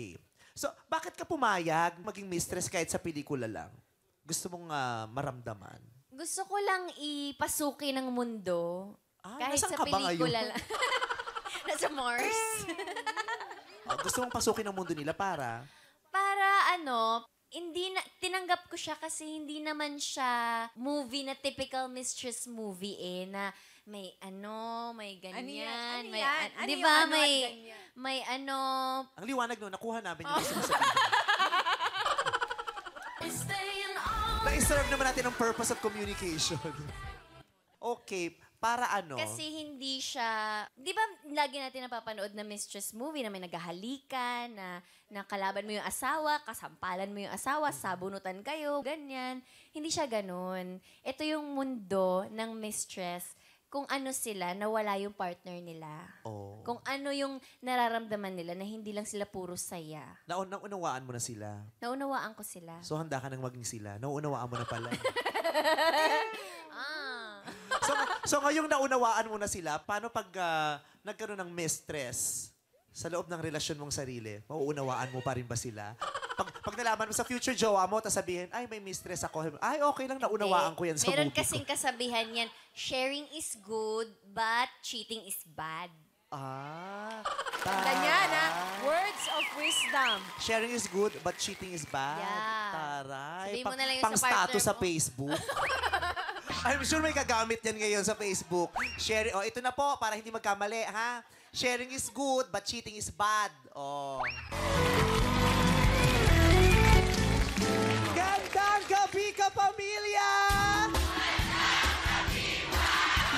Okay. So, bakit ka pumayag maging mistress kahit sa pelikula lang? Gusto mong ah, maramdaman? Gusto ko lang ipasuki ng mundo. Ah, kahit sa ka ba ngayon? pelikula lang. Nasa Mars. Ah, gusto mong pasukin ang mundo nila para? Para ano, hindi na, tinanggap ko siya kasi hindi naman siya movie na typical mistress movie eh, na may ano, may ganyan, Ano yan? Ano may, yan? an- Ano di yung ba, ano at may, ganyan? May ano, Ang liwanag no, nakuha namin yung gusto mo sabihin. Na-serve naman natin ang purpose of communication. okay, para ano? Kasi hindi siya, di ba lagi natin napapanood na mistress movie na may naghahalikan, na, na kalaban mo yung asawa, kasampalan mo yung asawa, sabunutan kayo, ganyan. Hindi siya ganun. Ito yung mundo ng mistress kung ano sila na wala yung partner nila. Oh. Kung ano yung nararamdaman nila na hindi lang sila puro saya. Naun naunawaan mo na sila. Naunawaan ko sila. So, handa ka nang maging sila. Nauunawaan mo na pala. Ah. so, so ngayong naunawaan mo na sila, paano pag ah, nagkaroon ng mistress sa loob ng relasyon mong sarili, mauunawaan mo pa rin ba sila? Pag, pag nalaman mo sa future jowa mo, tapos sabihin, ay, may mistress ako. Ay, okay lang, naunawaan ko yan sa Meron movie kasing ko. kasabihan yan, sharing is good, but cheating is bad. Ah, Ganyan, ha? taray. Words of wisdom. Sharing is good, but cheating is bad. Yeah. Taray. Sabihin mo Pang- na lang yun pang sa partner status sa mo. Facebook. I'm sure may gagamit yan ngayon sa Facebook. Sharing, oh, ito na po, para hindi magkamali, ha? Sharing is good, but cheating is bad. Oh. kapamilya!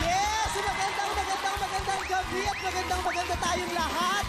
Yes! Magandang, magandang, magandang gabi at magandang, maganda tayong lahat!